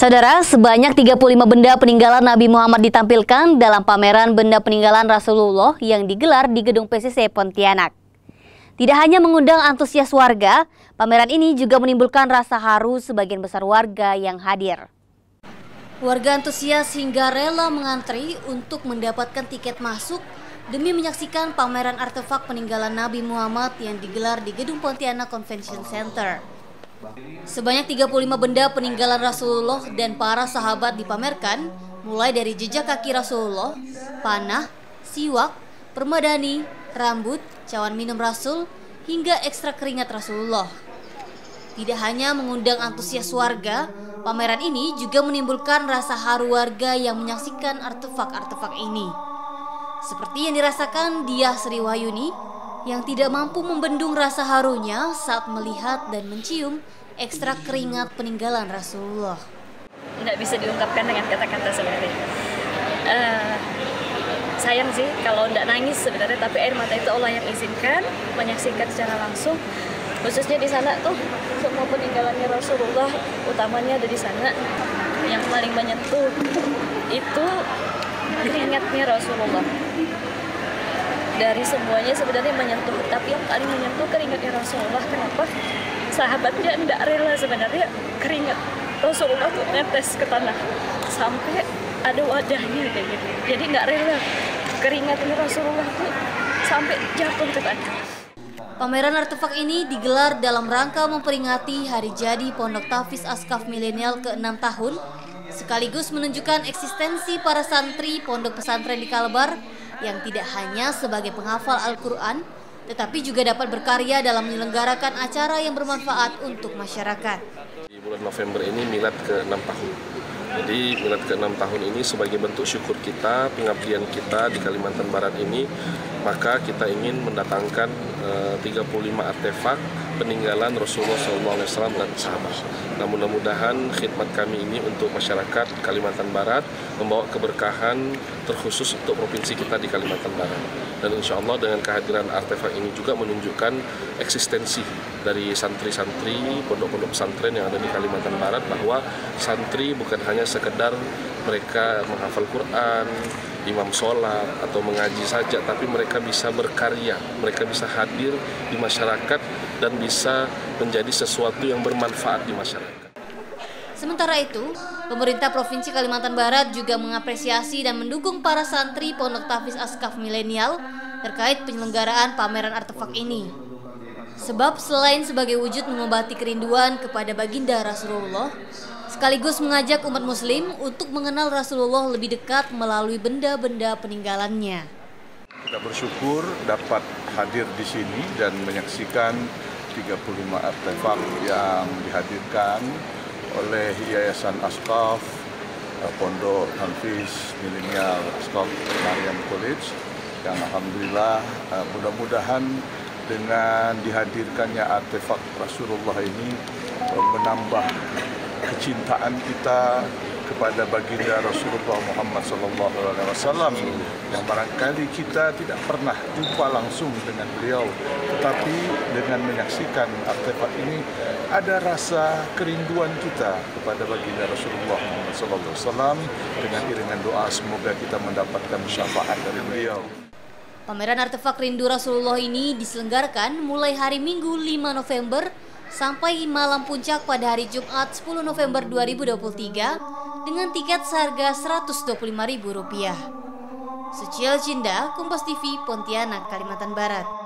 Saudara, sebanyak 35 benda peninggalan Nabi Muhammad ditampilkan dalam pameran benda peninggalan Rasulullah yang digelar di Gedung PCC Pontianak. Tidak hanya mengundang antusias warga, pameran ini juga menimbulkan rasa haru sebagian besar warga yang hadir. Warga antusias hingga rela mengantri untuk mendapatkan tiket masuk demi menyaksikan pameran artefak peninggalan Nabi Muhammad yang digelar di Gedung Pontianak Convention Center. Sebanyak 35 benda peninggalan Rasulullah dan para sahabat dipamerkan, mulai dari jejak kaki Rasulullah, panah, siwak, permadani, rambut, cawan minum Rasul, hingga ekstra keringat Rasulullah. Tidak hanya mengundang antusias warga, pameran ini juga menimbulkan rasa haru warga yang menyaksikan artefak-artefak ini. Seperti yang dirasakan Diah Sri Wahyuni, yang tidak mampu membendung rasa harunya saat melihat dan mencium ekstra keringat peninggalan Rasulullah. Tidak bisa diungkapkan dengan kata-kata sebenarnya. Uh, sayang sih kalau tidak nangis sebenarnya, tapi air mata itu Allah yang izinkan menyaksikan secara langsung. Khususnya di sana tuh semua peninggalannya Rasulullah, utamanya ada di sana. Yang paling menyentuh itu keringatnya Rasulullah dari semuanya sebenarnya menyentuh tapi yang paling menyentuh keringatnya Rasulullah. Kenapa? Sahabatnya tidak rela sebenarnya keringat Rasulullah tuh netes ke tanah. Sampai ada wadahnya kayak gitu. Jadi nggak rela keringatnya Rasulullah tuh sampai jatuh ke tanah. Pameran artefak ini digelar dalam rangka memperingati hari jadi Pondok Tafis Askaf Milenial ke-6 tahun sekaligus menunjukkan eksistensi para santri Pondok Pesantren di Kalbar yang tidak hanya sebagai penghafal Al-Quran, tetapi juga dapat berkarya dalam menyelenggarakan acara yang bermanfaat untuk masyarakat. Di bulan November ini milad ke-6 tahun. Jadi milad ke-6 tahun ini sebagai bentuk syukur kita, pengabdian kita di Kalimantan Barat ini, maka kita ingin mendatangkan eh, 35 artefak peninggalan Rasulullah SAW dan sahabat. Nah mudah-mudahan khidmat kami ini untuk masyarakat Kalimantan Barat membawa keberkahan terkhusus untuk provinsi kita di Kalimantan Barat. Dan insya Allah dengan kehadiran artefak ini juga menunjukkan eksistensi dari santri-santri pondok-pondok pesantren yang ada di Kalimantan Barat bahwa santri bukan hanya sekedar mereka menghafal Quran, imam sholat atau mengaji saja, tapi mereka bisa berkarya, mereka bisa hadir di masyarakat dan bisa menjadi sesuatu yang bermanfaat di masyarakat. Sementara itu, pemerintah Provinsi Kalimantan Barat juga mengapresiasi dan mendukung para santri Pondok Tafis Askaf Milenial terkait penyelenggaraan pameran artefak ini. Sebab selain sebagai wujud mengobati kerinduan kepada baginda Rasulullah, sekaligus mengajak umat muslim untuk mengenal Rasulullah lebih dekat melalui benda-benda peninggalannya. Kita bersyukur dapat hadir di sini dan menyaksikan 35 artefak yang dihadirkan oleh Yayasan Askaf eh, Pondok Hanfis Milenial Askaf Mariam College yang Alhamdulillah eh, mudah-mudahan dengan dihadirkannya artefak Rasulullah ini eh, menambah kecintaan kita kepada baginda Rasulullah Muhammad wasallam. Yang barangkali kita tidak pernah jumpa langsung dengan beliau tetapi dengan menyaksikan artefak ini ada rasa kerinduan kita kepada baginda Rasulullah Muhammad wasallam. Dengan iringan doa semoga kita mendapatkan syafaat dari beliau. Pameran artefak rindu Rasulullah ini diselenggarakan mulai hari Minggu 5 November sampai malam puncak pada hari Jumat 10 November 2023 dengan tiket seharga Rp125.000. Suciel Cinda, Kompas TV, Pontianak, Kalimantan Barat.